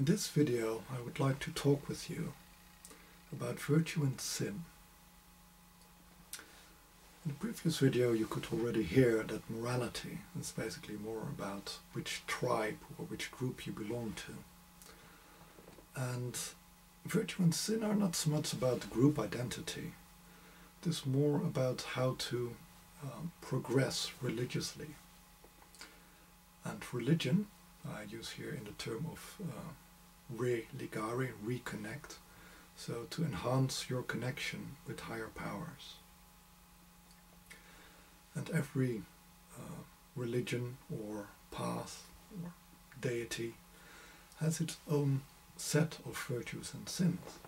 In this video I would like to talk with you about virtue and sin. In the previous video you could already hear that morality is basically more about which tribe or which group you belong to. And virtue and sin are not so much about group identity. It is more about how to um, progress religiously. And religion I use here in the term of uh, religare, reconnect, so to enhance your connection with higher powers. And every uh, religion or path or deity has its own set of virtues and sins.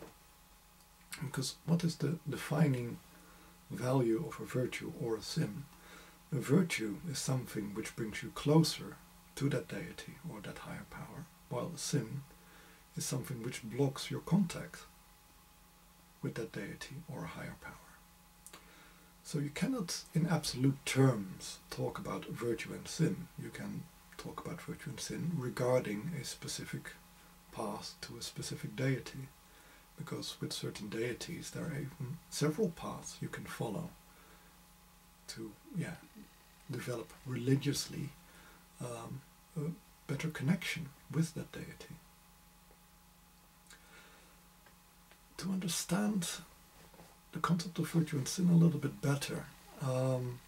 Because what is the defining value of a virtue or a sin? A virtue is something which brings you closer to that deity or that higher power, while a sin is something which blocks your contact with that deity or a higher power. So you cannot, in absolute terms, talk about virtue and sin. You can talk about virtue and sin regarding a specific path to a specific deity, because with certain deities there are even several paths you can follow to, yeah, develop religiously um, a better connection with that deity. To understand the concept of virtue and sin a little bit better, um,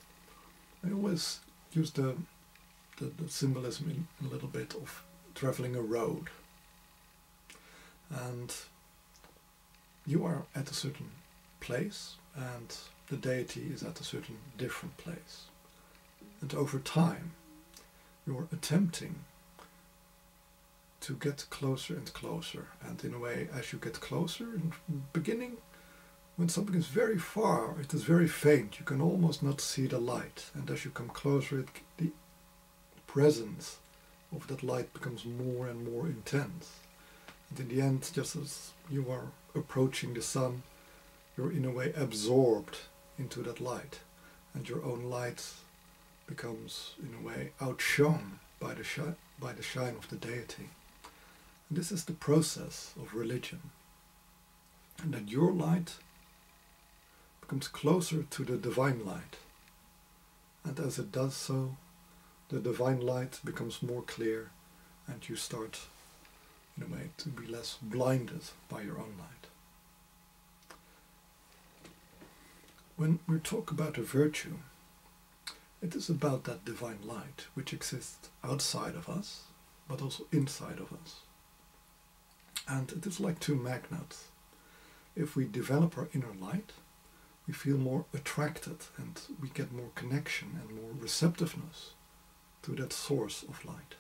I always use the, the, the symbolism in a little bit of traveling a road. And you are at a certain place and the deity is at a certain different place. And over time, you're attempting to get closer and closer. And in a way, as you get closer, in beginning, when something is very far, it is very faint. You can almost not see the light. And as you come closer, it, the presence of that light becomes more and more intense. And in the end, just as you are approaching the sun, you're in a way absorbed into that light. And your own light becomes, in a way, outshone by the, shi- by the shine of the deity. This is the process of religion. And that your light becomes closer to the divine light. And as it does so, the divine light becomes more clear and you start, in a way, to be less blinded by your own light. When we talk about a virtue, it is about that divine light which exists outside of us, but also inside of us. And it is like two magnets. If we develop our inner light, we feel more attracted and we get more connection and more receptiveness to that source of light.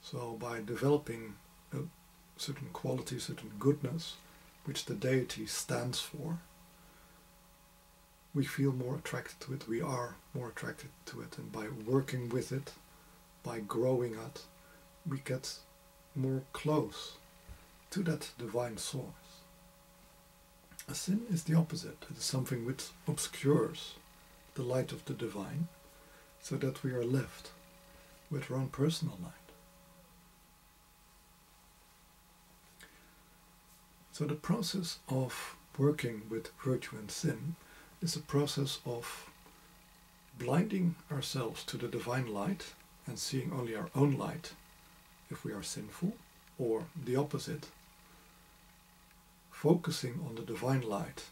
So by developing a certain quality, certain goodness, which the deity stands for, we feel more attracted to it, we are more attracted to it, and by working with it, by growing it, we get more close to that divine source. A sin is the opposite, it is something which obscures the light of the divine, so that we are left with our own personal light. So the process of working with virtue and sin is a process of blinding ourselves to the divine light and seeing only our own light if we are sinful, or the opposite, focusing on the divine light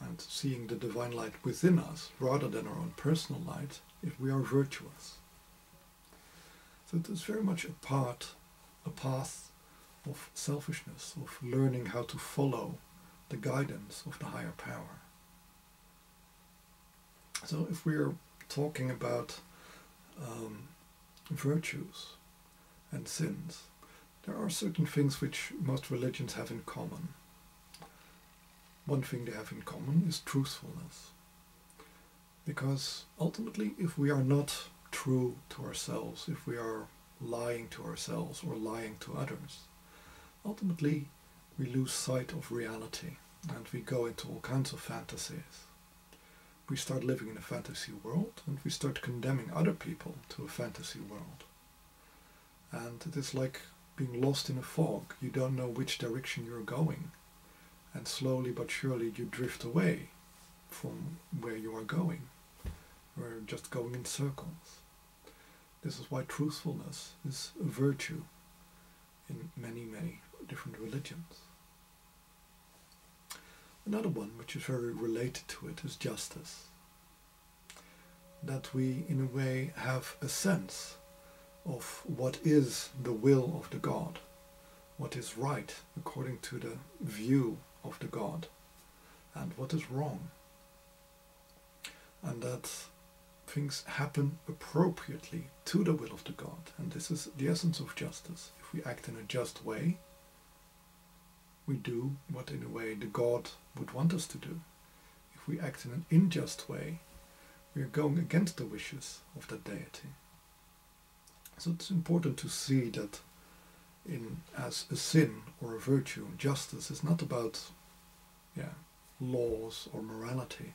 and seeing the divine light within us rather than our own personal light if we are virtuous. So it is very much a part, a path of selfishness, of learning how to follow the guidance of the higher power. So if we're talking about um, virtues and sins, there are certain things which most religions have in common. One thing they have in common is truthfulness. Because ultimately, if we are not true to ourselves, if we are lying to ourselves or lying to others, ultimately we lose sight of reality and we go into all kinds of fantasies we start living in a fantasy world and we start condemning other people to a fantasy world. And it is like being lost in a fog. You don't know which direction you're going. And slowly but surely you drift away from where you are going. You're just going in circles. This is why truthfulness is a virtue in many, many different religions. Another one which is very related to it is justice. That we, in a way, have a sense of what is the will of the God, what is right according to the view of the God, and what is wrong. And that things happen appropriately to the will of the God. And this is the essence of justice. If we act in a just way, we do what in a way the God would want us to do. If we act in an unjust way, we are going against the wishes of that deity. So it's important to see that in as a sin or a virtue, justice is not about yeah, laws or morality.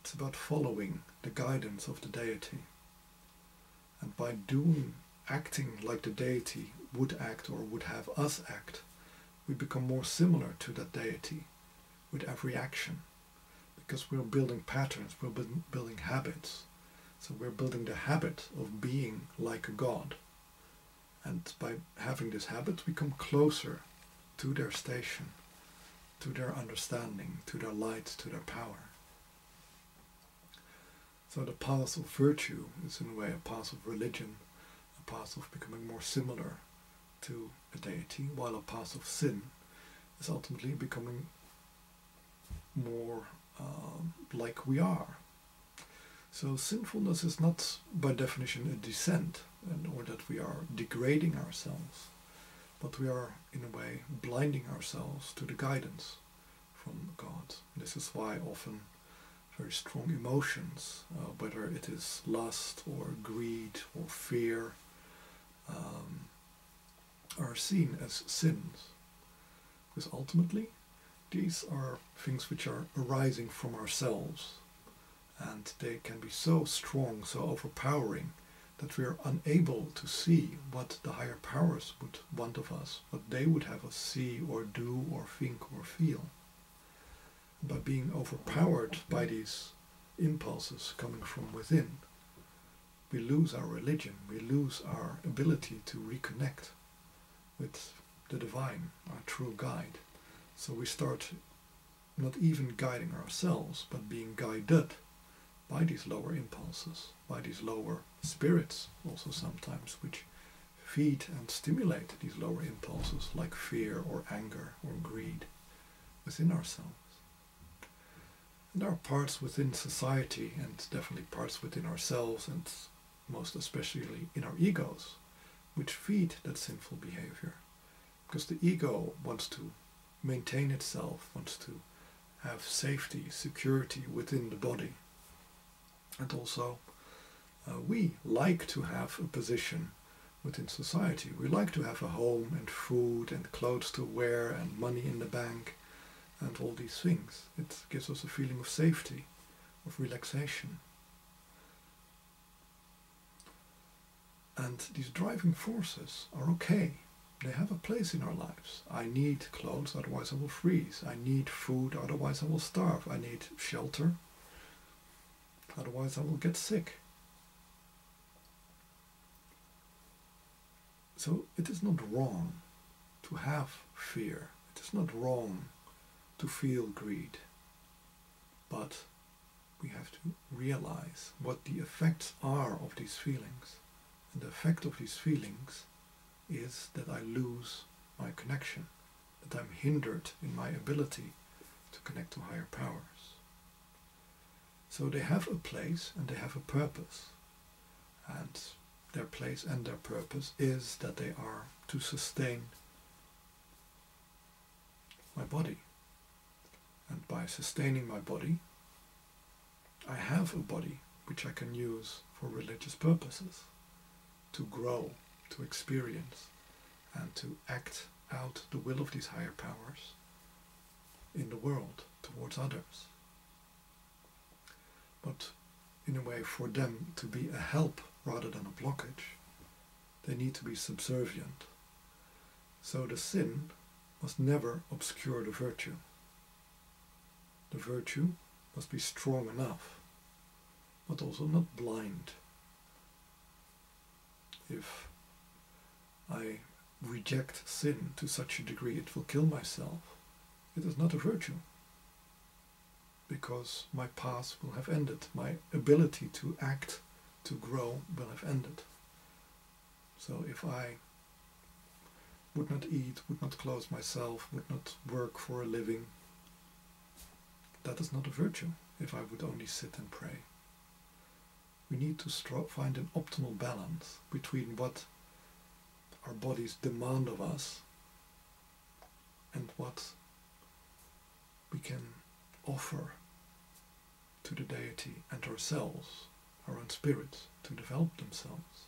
It's about following the guidance of the deity. And by doing acting like the deity would act or would have us act, we become more similar to that deity with every action. Because we're building patterns, we're building habits, so we're building the habit of being like a god. And by having this habit, we come closer to their station, to their understanding, to their light, to their power. So the path of virtue is in a way a path of religion, a path of becoming more similar to a deity, while a path of sin is ultimately becoming more uh, like we are, so sinfulness is not by definition a descent, and, or that we are degrading ourselves, but we are in a way blinding ourselves to the guidance from God. This is why often very strong emotions, uh, whether it is lust or greed or fear, um, are seen as sins. Because ultimately, these are things which are arising from ourselves and they can be so strong, so overpowering, that we are unable to see what the higher powers would want of us, what they would have us see or do or think or feel. By being overpowered by these impulses coming from within, we lose our religion, we lose our ability to reconnect with the divine, our true guide. So we start not even guiding ourselves, but being guided by these lower impulses, by these lower spirits also sometimes, which feed and stimulate these lower impulses like fear or anger or greed within ourselves. And there are parts within society and definitely parts within ourselves and most especially in our egos which feed that sinful behavior. Because the ego wants to maintain itself, wants to have safety, security within the body. And also, uh, we like to have a position within society. We like to have a home and food and clothes to wear and money in the bank and all these things. It gives us a feeling of safety, of relaxation. And these driving forces are okay. They have a place in our lives. I need clothes, otherwise I will freeze. I need food, otherwise I will starve. I need shelter, Otherwise, I will get sick. So it is not wrong to have fear. It is not wrong to feel greed. But we have to realize what the effects are of these feelings. And the effect of these feelings is that I lose my connection, that I'm hindered in my ability to connect to higher power. So they have a place and they have a purpose. And their place and their purpose is that they are to sustain my body. And by sustaining my body, I have a body which I can use for religious purposes, to grow, to experience, and to act out the will of these higher powers in the world towards others but in a way for them to be a help rather than a blockage. They need to be subservient. So the sin must never obscure the virtue. The virtue must be strong enough, but also not blind. If I reject sin to such a degree it will kill myself, it is not a virtue. Because my path will have ended, my ability to act, to grow will have ended. So if I would not eat, would not clothe myself, would not work for a living, that is not a virtue if I would only sit and pray. We need to find an optimal balance between what our bodies demand of us and what we can offer to the deity and ourselves, our own spirits, to develop themselves.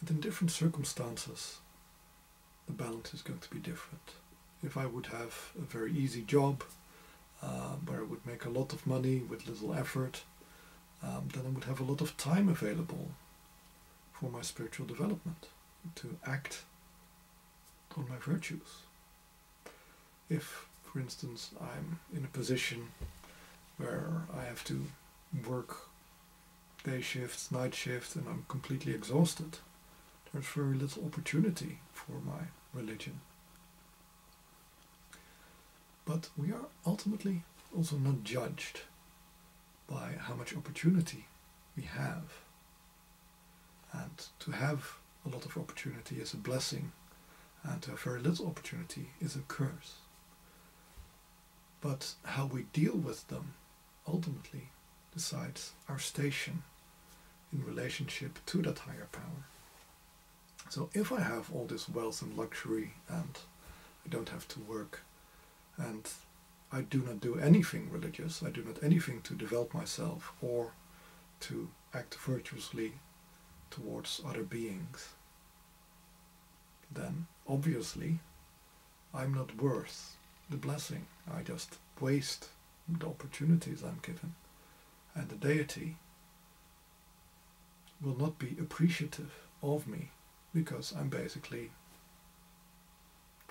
And in different circumstances, the balance is going to be different. If I would have a very easy job, uh, where I would make a lot of money with little effort, um, then I would have a lot of time available for my spiritual development, to act on my virtues. If, for instance, I'm in a position where I have to work day shifts, night shifts, and I'm completely exhausted, there's very little opportunity for my religion. But we are ultimately also not judged by how much opportunity we have. And to have a lot of opportunity is a blessing, and to have very little opportunity is a curse. But how we deal with them ultimately decides our station in relationship to that higher power. So if I have all this wealth and luxury and I don't have to work and I do not do anything religious, I do not anything to develop myself or to act virtuously towards other beings, then obviously I'm not worth the blessing. I just waste the opportunities I'm given. And the deity will not be appreciative of me because I'm basically,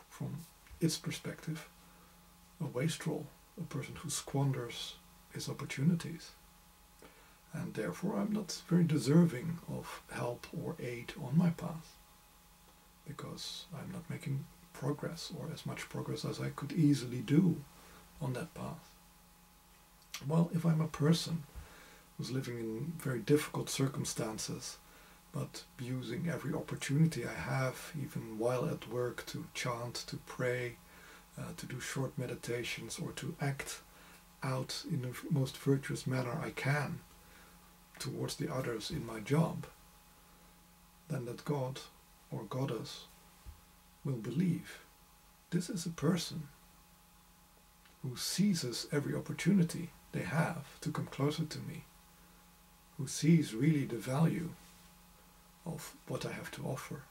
from its perspective, a wastrel, a person who squanders his opportunities. And therefore, I'm not very deserving of help or aid on my path because I'm not making progress or as much progress as I could easily do on that path. Well, if I'm a person who's living in very difficult circumstances, but using every opportunity I have, even while at work, to chant, to pray, uh, to do short meditations, or to act out in the most virtuous manner I can towards the others in my job, then that God or Goddess will believe. This is a person who seizes every opportunity they have to come closer to me, who sees really the value of what I have to offer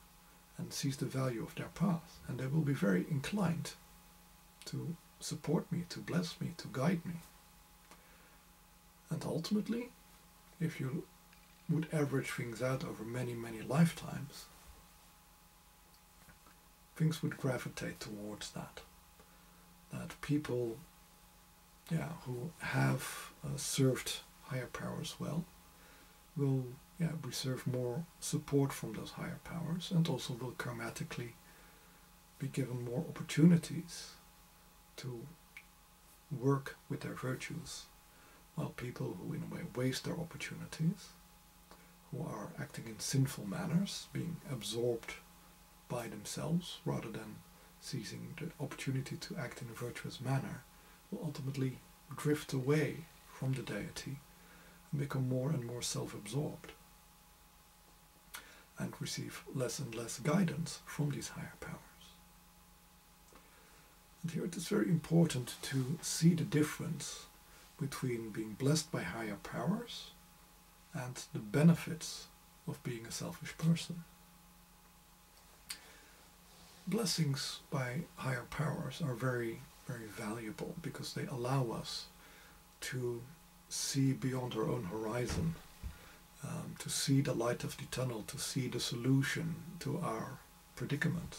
and sees the value of their path. And they will be very inclined to support me, to bless me, to guide me. And ultimately, if you would average things out over many, many lifetimes, things would gravitate towards that. That people yeah, who have uh, served higher powers well will yeah, receive more support from those higher powers and also will karmatically be given more opportunities to work with their virtues, while people who in a way waste their opportunities, who are acting in sinful manners, being absorbed by themselves rather than seizing the opportunity to act in a virtuous manner, will ultimately drift away from the deity and become more and more self-absorbed and receive less and less guidance from these higher powers. And here it is very important to see the difference between being blessed by higher powers and the benefits of being a selfish person. Blessings by higher powers are very, very valuable because they allow us to see beyond our own horizon um, to see the light of the tunnel, to see the solution to our predicament,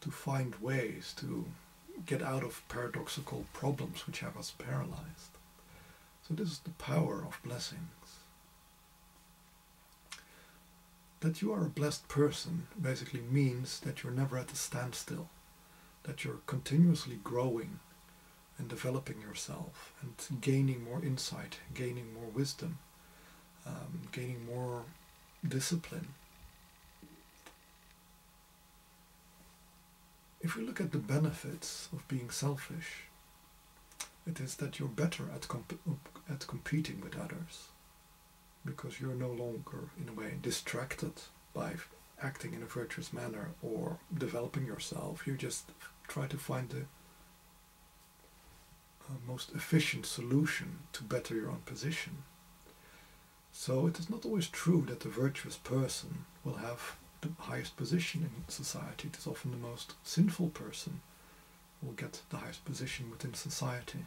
to find ways to get out of paradoxical problems which have us paralyzed. So this is the power of blessings. That you are a blessed person basically means that you're never at a standstill, that you're continuously growing and developing yourself and gaining more insight, gaining more wisdom, um, gaining more discipline. If we look at the benefits of being selfish, it is that you're better at, comp- at competing with others because you're no longer, in a way, distracted by acting in a virtuous manner or developing yourself. You just try to find the uh, most efficient solution to better your own position. So it is not always true that the virtuous person will have the highest position in society. It is often the most sinful person who will get the highest position within society.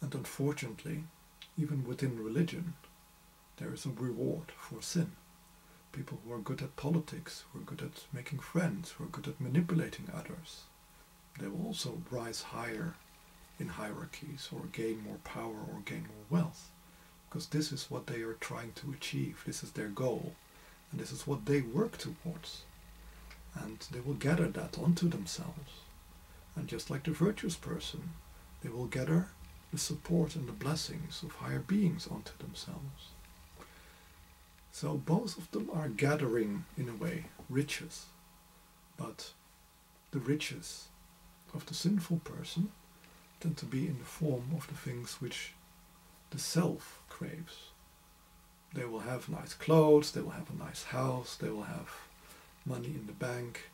And unfortunately, even within religion, there is a reward for sin. People who are good at politics, who are good at making friends, who are good at manipulating others, they will also rise higher in hierarchies or gain more power or gain more wealth. Because this is what they are trying to achieve, this is their goal, and this is what they work towards. And they will gather that onto themselves. And just like the virtuous person, they will gather the support and the blessings of higher beings onto themselves. So both of them are gathering, in a way, riches. But the riches of the sinful person tend to be in the form of the things which the self craves. They will have nice clothes, they will have a nice house, they will have money in the bank,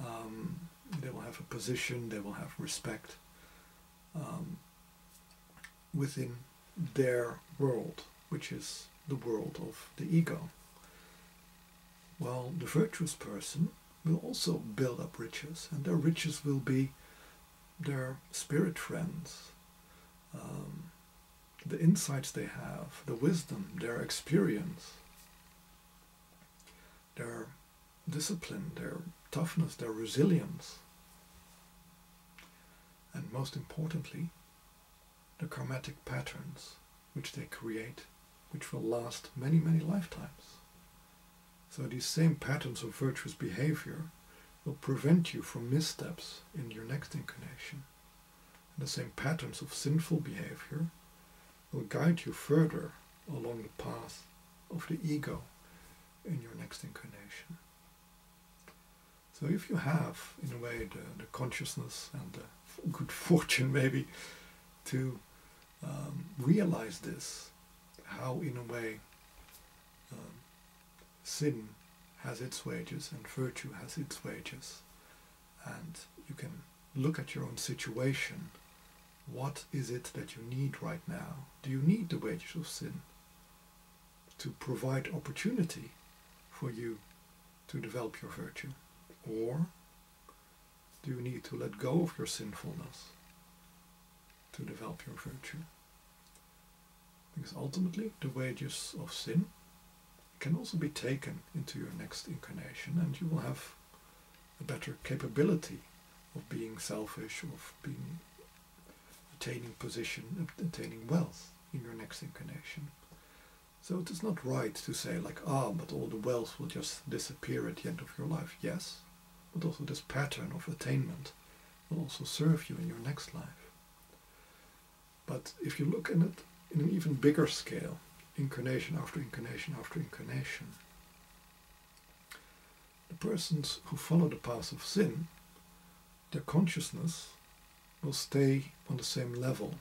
um, they will have a position, they will have respect um, within their world, which is the world of the ego. While the virtuous person will also build up riches, and their riches will be their spirit friends, um, the insights they have, the wisdom, their experience, their discipline, their toughness, their resilience, and most importantly, the karmatic patterns which they create, which will last many, many lifetimes. So these same patterns of virtuous behavior will prevent you from missteps in your next incarnation. And the same patterns of sinful behavior will guide you further along the path of the ego in your next incarnation. So if you have, in a way, the, the consciousness and the good fortune maybe to um, realize this, how in a way um, sin has its wages and virtue has its wages. And you can look at your own situation. What is it that you need right now? Do you need the wages of sin to provide opportunity for you to develop your virtue? Or do you need to let go of your sinfulness to develop your virtue? Because ultimately, the wages of sin can also be taken into your next incarnation and you will have a better capability of being selfish, of being attaining position, attaining wealth in your next incarnation. So it is not right to say like, ah, but all the wealth will just disappear at the end of your life. Yes, but also this pattern of attainment will also serve you in your next life. But if you look at it in an even bigger scale, incarnation after incarnation after incarnation. The persons who follow the path of sin, their consciousness will stay on the same level.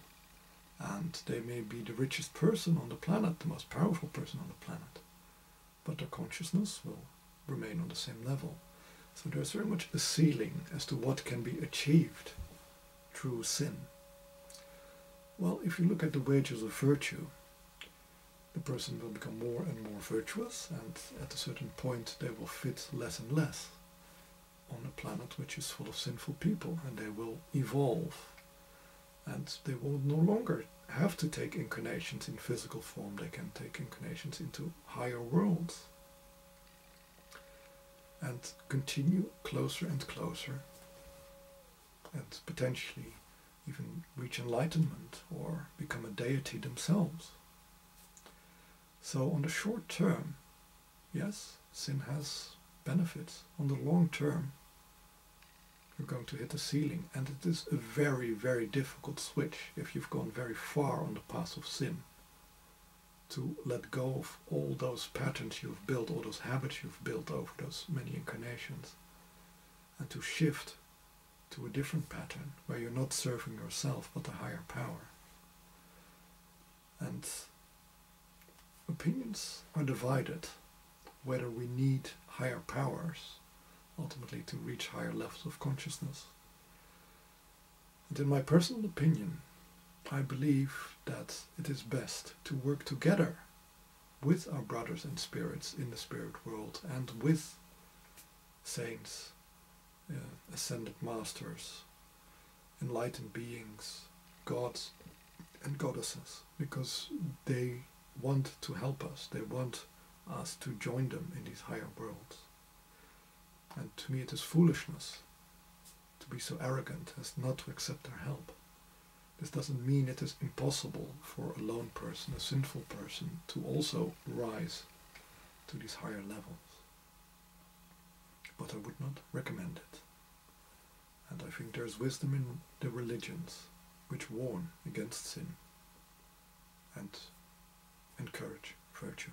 And they may be the richest person on the planet, the most powerful person on the planet. But their consciousness will remain on the same level. So there's very much a ceiling as to what can be achieved through sin. Well, if you look at the wages of virtue, the person will become more and more virtuous, and at a certain point they will fit less and less on a planet which is full of sinful people, and they will evolve, and they will no longer have to take incarnations in physical form, they can take incarnations into higher worlds and continue closer and closer and potentially even reach enlightenment or become a deity themselves. So, on the short term, yes, sin has benefits. On the long term, you're going to hit a ceiling, and it is a very, very difficult switch if you've gone very far on the path of sin to let go of all those patterns you've built, all those habits you've built over those many incarnations, and to shift to a different pattern where you're not serving yourself but a higher power. And opinions are divided whether we need higher powers ultimately to reach higher levels of consciousness. And in my personal opinion, I believe that it is best to work together with our brothers and spirits in the spirit world and with saints uh, ascended masters, enlightened beings, gods and goddesses, because they want to help us. They want us to join them in these higher worlds. And to me, it is foolishness to be so arrogant as not to accept their help. This doesn't mean it is impossible for a lone person, a sinful person, to also rise to these higher levels but I would not recommend it. And I think there's wisdom in the religions which warn against sin and encourage virtue.